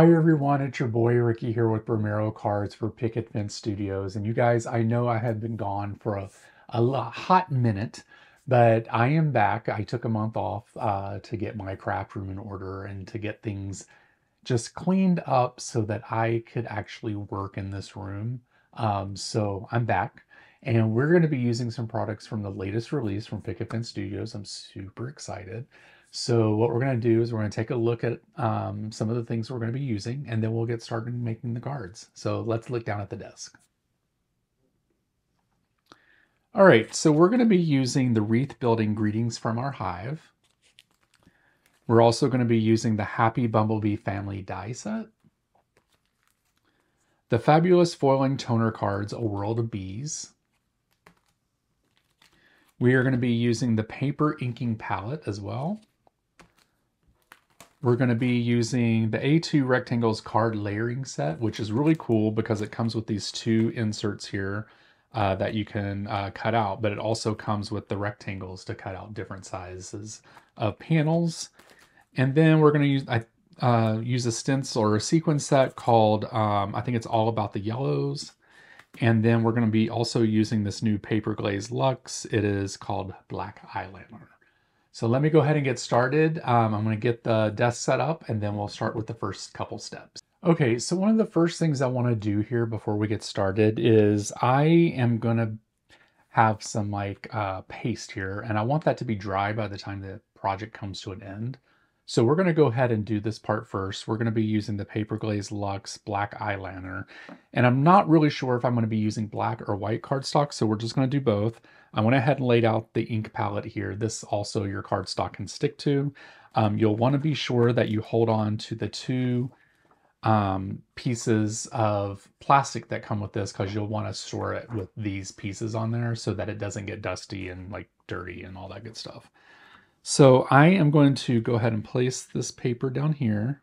Hi everyone, it's your boy Ricky here with Bromero Cards for Picket Fence Studios. And you guys, I know I had been gone for a, a hot minute, but I am back. I took a month off uh, to get my craft room in order and to get things just cleaned up so that I could actually work in this room. Um, so I'm back and we're going to be using some products from the latest release from Picket Fence Studios. I'm super excited. So what we're going to do is we're going to take a look at um, some of the things we're going to be using, and then we'll get started making the cards. So let's look down at the desk. All right, so we're going to be using the wreath building greetings from our hive. We're also going to be using the Happy Bumblebee family die set. The fabulous foiling toner cards, A World of Bees. We are going to be using the paper inking palette as well. We're going to be using the A2 Rectangles card layering set, which is really cool because it comes with these two inserts here uh, that you can uh, cut out, but it also comes with the rectangles to cut out different sizes of panels. And then we're going to use I uh, use a stencil or a sequin set called, um, I think it's all about the yellows. And then we're going to be also using this new paper glaze Luxe. It is called Black Eyeliner. So let me go ahead and get started. Um, I'm going to get the desk set up and then we'll start with the first couple steps. Okay, so one of the first things I want to do here before we get started is I am going to have some like uh, paste here and I want that to be dry by the time the project comes to an end. So we're going to go ahead and do this part first. We're going to be using the Paper Glaze Luxe Black Eyeliner. And I'm not really sure if I'm going to be using black or white cardstock, so we're just going to do both. I went ahead and laid out the ink palette here. This also your cardstock can stick to. Um, you'll want to be sure that you hold on to the two um, pieces of plastic that come with this because you'll want to store it with these pieces on there so that it doesn't get dusty and like dirty and all that good stuff. So I am going to go ahead and place this paper down here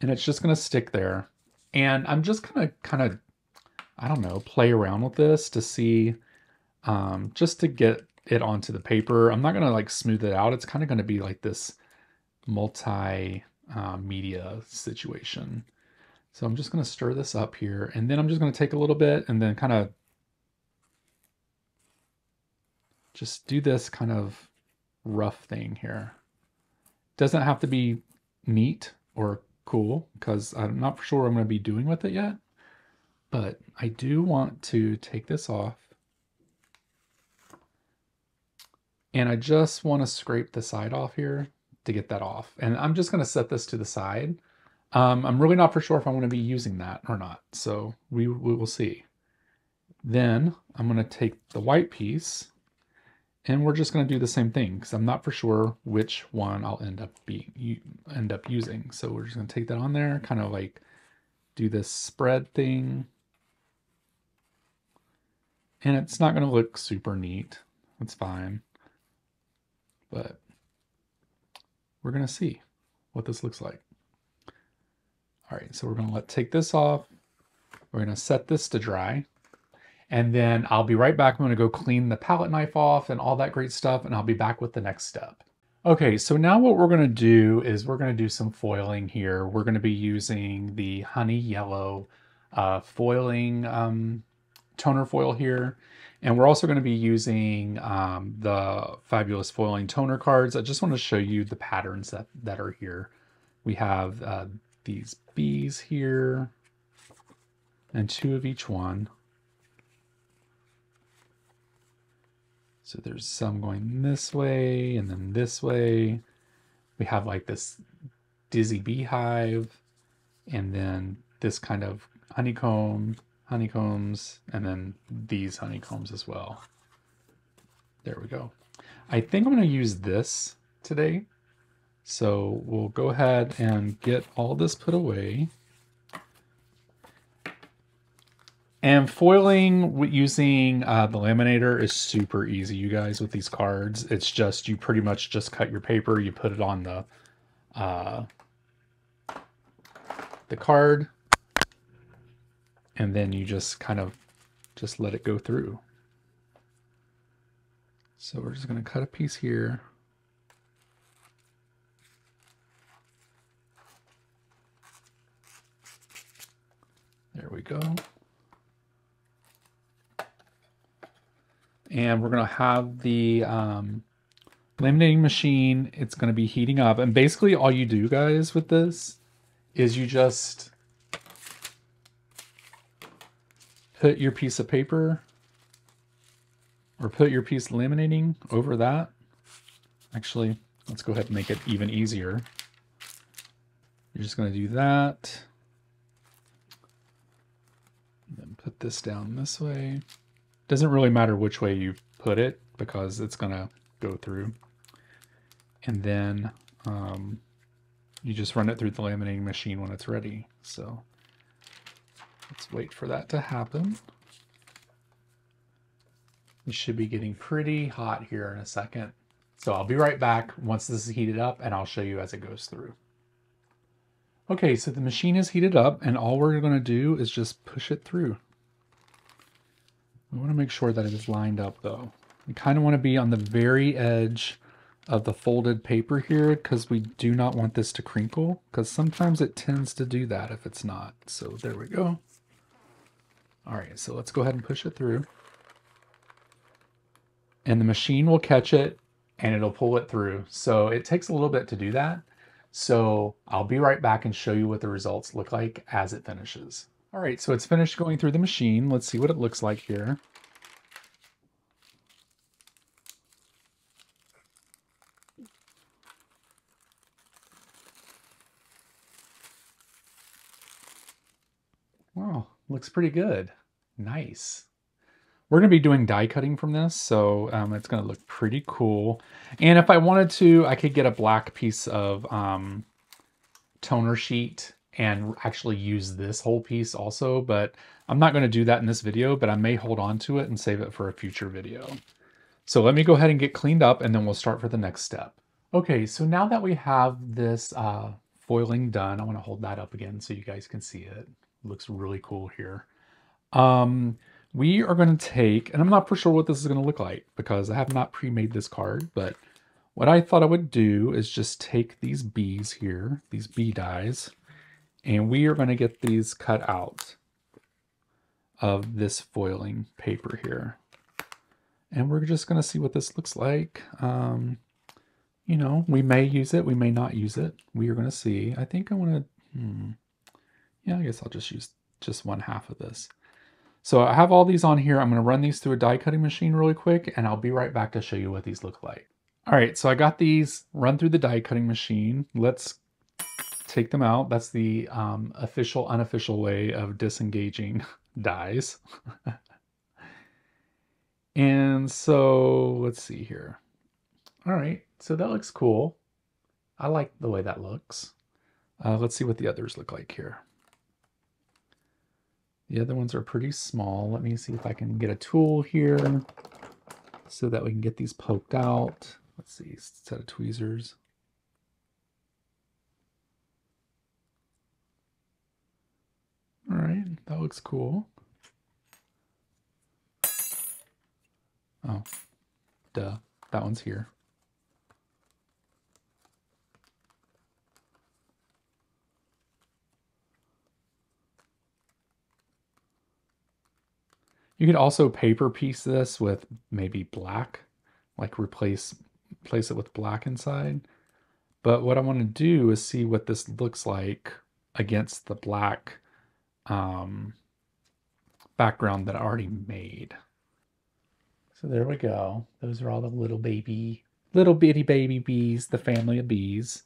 and it's just going to stick there. And I'm just going to kind of, I don't know, play around with this to see um, just to get it onto the paper. I'm not going to like smooth it out. It's kind of going to be like this multi uh, media situation. So I'm just going to stir this up here and then I'm just going to take a little bit and then kind of just do this kind of rough thing here. Doesn't have to be neat or cool because I'm not sure I'm going to be doing with it yet. But I do want to take this off And I just want to scrape the side off here to get that off. And I'm just going to set this to the side. Um, I'm really not for sure if I'm going to be using that or not. So we, we will see. Then I'm going to take the white piece and we're just going to do the same thing because I'm not for sure which one I'll end up being end up using. So we're just going to take that on there, kind of like do this spread thing. And it's not going to look super neat. That's fine but we're going to see what this looks like. All right, so we're going to let take this off. We're going to set this to dry. And then I'll be right back. I'm to go clean the palette knife off and all that great stuff, and I'll be back with the next step. Okay, so now what we're to do is we're to do some foiling here. We're to be using the Honey Yellow uh, foiling um, toner foil here. And we're also to be using um, the Fabulous Foiling Toner cards. I just want to show you the patterns that, that are here. We have uh, these bees here and two of each one. So there's some going this way and then this way. We have like this dizzy beehive and then this kind of honeycomb honeycombs, and then these honeycombs as well. There we go. I think I'm going to use this today. So we'll go ahead and get all this put away. And foiling using uh, the laminator is super easy, you guys, with these cards. It's just, you pretty much just cut your paper, you put it on the, uh, the card, and then you just kind of just let it go through. So we're just going to cut a piece here. And we're going to have the um, laminating machine. It's going to be heating up. And basically all you do guys with this is you just put your piece of paper or put your piece laminating over that. Actually, let's go ahead and make it even easier. You're just going to do that. And then put this down this way. Doesn't really matter which way you put it because it's going to go through. And then um, you just run it through the laminating machine when it's ready. So let's wait for that to happen. It should be getting pretty hot here in a second. So I'll be right back once this is heated up and I'll show you as it goes through. Okay, so the machine is heated up and all we're going to do is just push it through. We want to make sure that it is lined up though. We kind of want to be on the very edge of the folded paper here because we do not want this to crinkle because sometimes it tends to do that if it's not. So there we go. All right, so let's go ahead and push it through. And the machine will catch it and it'll pull it through. So it takes a little bit to do that. So I'll be right back and show you what the results look like as it finishes. All right, so it's finished going through the machine. Let's see what it looks like here. Wow, looks pretty good. Nice. We're going to be doing die cutting from this, so um, it's going to look pretty cool. And if I wanted to, I could get a black piece of um, toner sheet and actually use this whole piece also, but I'm not going to do that in this video, but I may hold on to it and save it for a future video. So let me go ahead and get cleaned up and then we'll start for the next step. Okay, so now that we have this uh, foiling done, I want to hold that up again so you guys can see it. it looks really cool here. Um, we are going to take, and I'm not for sure what this is going to look like because I have not pre-made this card, but what I thought I would do is just take these bees here, these bee dies, and we are going to get these cut out of this foiling paper here. And we're just going to see what this looks like. Um, you know, we may use it, we may not use it. We are going to see. I think I want to, hmm, yeah, I guess I'll just use just one half of this. So I have all these on here. I'm going to run these through a die cutting machine really quick and I'll be right back to show you what these look like. All right, so I got these run through the die cutting machine. Let's take them out. That's the um, official, unofficial way of disengaging dies. and so let's see here. All right, so that looks cool. I like the way that looks. Uh, let's see what the others look like here. The other ones are pretty small. Let me see if I can get a tool here so that we can get these poked out. Let's see, set of tweezers. All right, that looks cool. Oh, duh, that one's here. You could also paper piece this with maybe black, like replace place it with black inside. But what I want to do is see what this looks like against the black um, background that I already made. So there we go. Those are all the little baby, little bitty baby bees, the family of bees.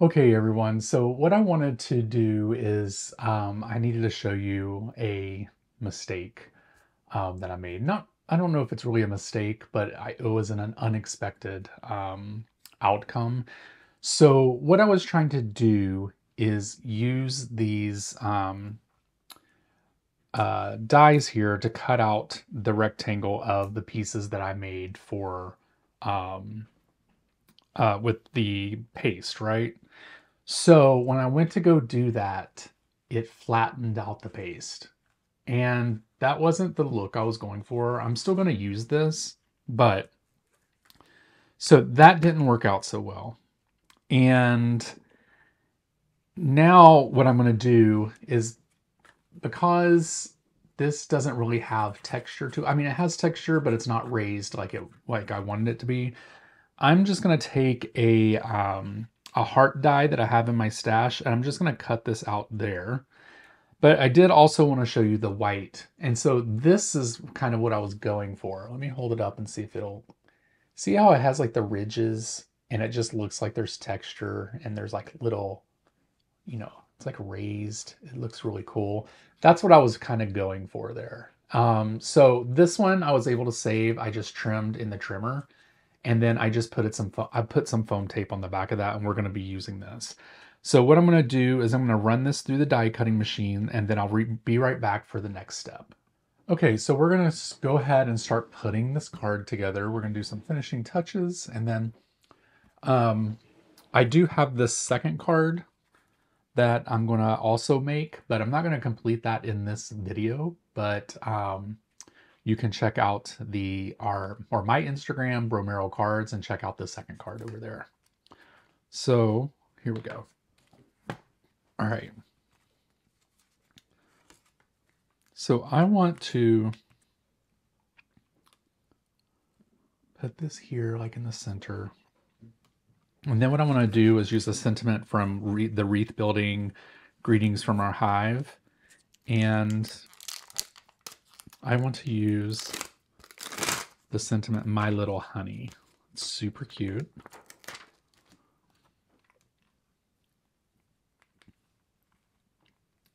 Okay, everyone. So what I wanted to do is um, I needed to show you a mistake um, that I made. Not, I don't know if it's really a mistake, but I, it was an unexpected um, outcome. So what I was trying to do is use these um, uh, dies here to cut out the rectangle of the pieces that I made for um, uh, with the paste, right? So when I went to go do that, it flattened out the paste. And that wasn't the look I was going for. I'm still going to use this, but so that didn't work out so well. And now what I'm going to do is because this doesn't really have texture to I mean, it has texture, but it's not raised like it like I wanted it to be. I'm just gonna take a um, a heart die that I have in my stash, and I'm just gonna cut this out there. But I did also want to show you the white. And so this is kind of what I was going for. Let me hold it up and see if it'll, see how it has like the ridges and it just looks like there's texture and there's like little, you know, it's like raised. It looks really cool. That's what I was kind of going for there. Um, so this one I was able to save. I just trimmed in the trimmer and then I just put it some, I put some foam tape on the back of that and we're going to be using this. So what I'm going to do is I'm going to run this through the die cutting machine and then I'll be right back for the next step. Okay, so we're going to go ahead and start putting this card together. We're going to do some finishing touches and then um, I do have this second card that I'm to also make, but I'm not to complete that in this video, but um, you can check out the our or my Instagram, Bromero Cards, and check out the second card over there. So here we go. All right. So I want to put this here like in the center. And then what I want to do is use a sentiment from the wreath building greetings from our hive. And I want to use the sentiment My Little Honey. It's super cute.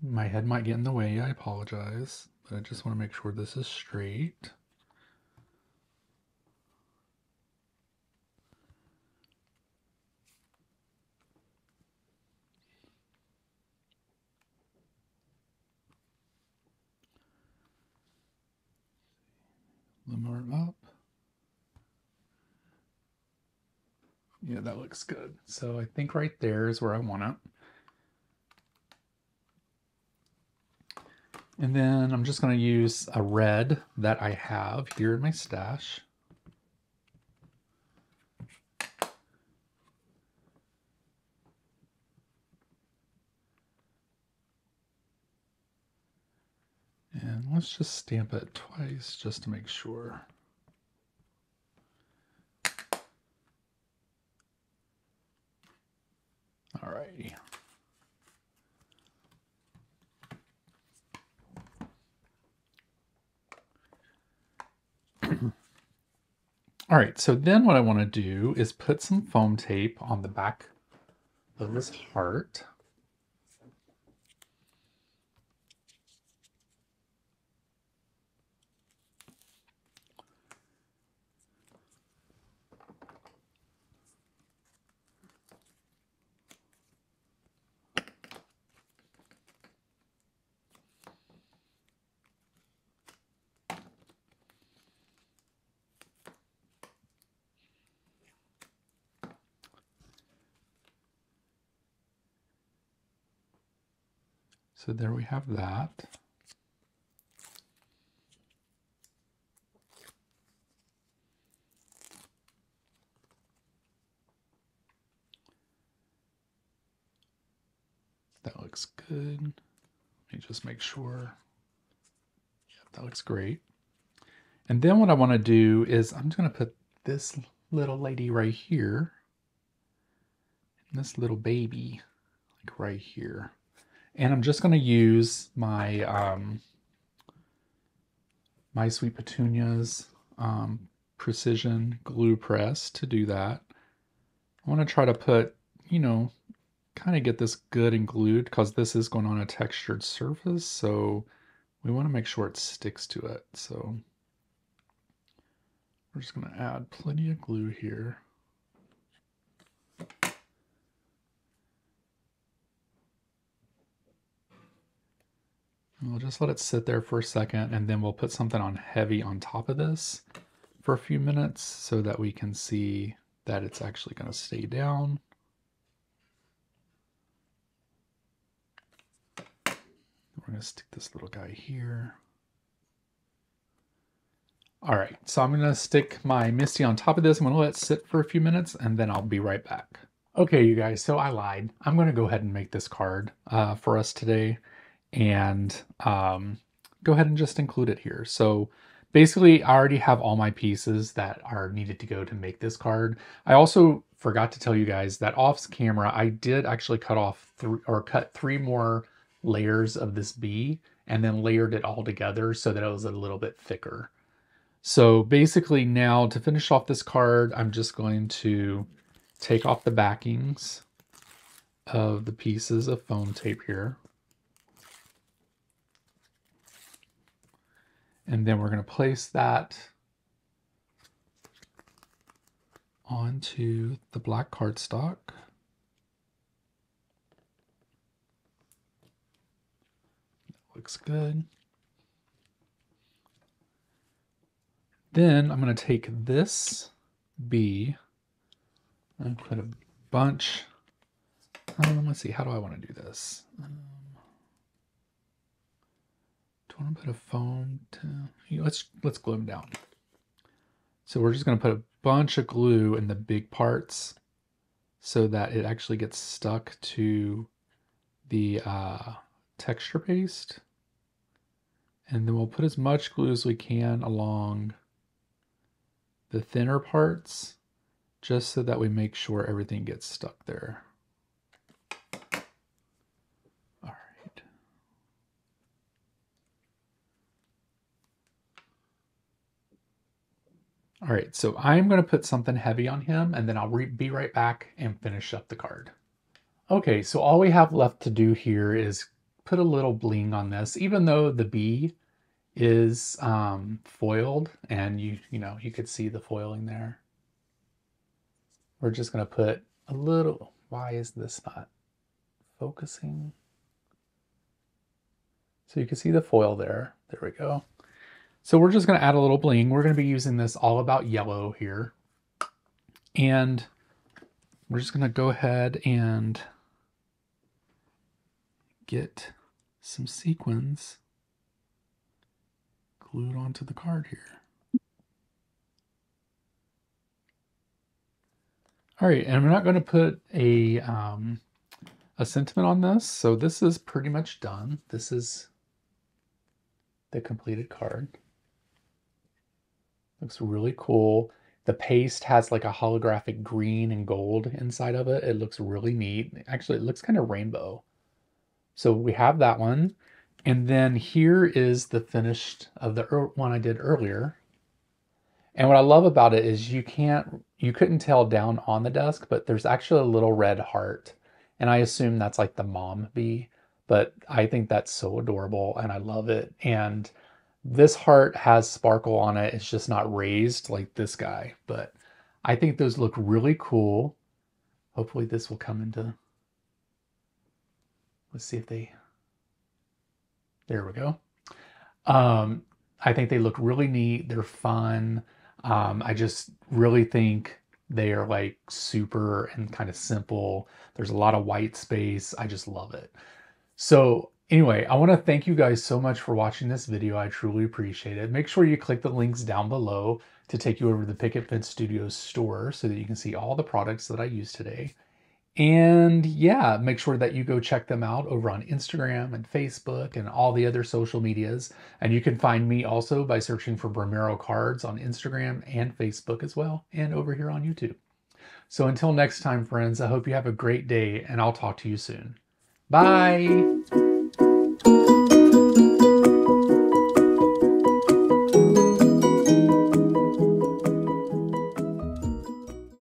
My head might get in the way, I apologize, but I just want to make sure this is straight. Limmer up. Yeah, that looks good. So I think right there is where I want it. And then I'm just going to use a red that I have here in my stash. And let's just stamp it twice just to make sure. All righty. All right, so then what I want to do is put some foam tape on the back of this heart. So there we have that. That looks good. Let me just make sure. Yeah, that looks great. And then what I want to do is I'm just going to put this little lady right here. And this little baby like right here. And I'm just going to use my um, my Sweet Petunias um, Precision Glue Press to do that. I want to try to put, you know, kind of get this good and glued because this is going on a textured surface. So we want to make sure it sticks to it. So we're just going to add plenty of glue here. We'll just let it sit there for a second and then we'll put something on heavy on top of this for a few minutes so that we can see that it's actually going to stay down. We're going to stick this little guy here. All right, so I'm going to stick my MISTI on top of this. I'm going to let it sit for a few minutes and then I'll be right back. Okay, you guys, so I lied. I'm going to go ahead and make this card uh, for us today and um, go ahead and just include it here. So basically I already have all my pieces that are needed to go to make this card. I also forgot to tell you guys that off camera, I did actually cut off three or cut three more layers of this bee and then layered it all together so that it was a little bit thicker. So basically now to finish off this card, I'm just going to take off the backings of the pieces of foam tape here. And then we're going to place that onto the black cardstock. looks good. Then I'm going to take this bee and put a bunch. Um, let's see, how do I want to do this? Um, I want to put a foam to, let's, let's glue them down. So we're just going to put a bunch of glue in the big parts so that it actually gets stuck to the uh, texture paste. And then we'll put as much glue as we can along the thinner parts just so that we make sure everything gets stuck there. All right, so I'm going to put something heavy on him and then I'll be right back and finish up the card. Okay, so all we have left to do here is put a little bling on this, even though the bee is um, foiled and you, you know, you could see the foiling there. We're just going to put a little, why is this not focusing? So you can see the foil there. There we go. So we're just going to add a little bling. We're going to be using this all about yellow here. And we're just going to go ahead and get some sequins glued onto the card here. All right, and I'm not going to put a um, a sentiment on this, so this is pretty much done. This is the completed card. Looks really cool. The paste has like a holographic green and gold inside of it. It looks really neat. Actually, it looks kind of rainbow. So we have that one. And then here is the finished of the one I did earlier. And what I love about it is you can't, you couldn't tell down on the desk, but there's actually a little red heart. And I assume that's like the mom bee, but I think that's so adorable and I love it. And this heart has sparkle on it. It's just not raised like this guy, but I think those look really cool. Hopefully this will come into, let's see if they, there we go. Um, I think they look really neat. They're fun. Um, I just really think they are like super and kind of simple. There's a lot of white space. I just love it. So anyway, I want to thank you guys so much for watching this video. I truly appreciate it. Make sure you click the links down below to take you over to the Picket Fence Studios store so that you can see all the products that I use today. And yeah, make sure that you go check them out over on Instagram and Facebook and all the other social medias. And you can find me also by searching for Bromero Cards on Instagram and Facebook as well, and over here on YouTube. So until next time, friends, I hope you have a great day and I'll talk to you soon. Bye.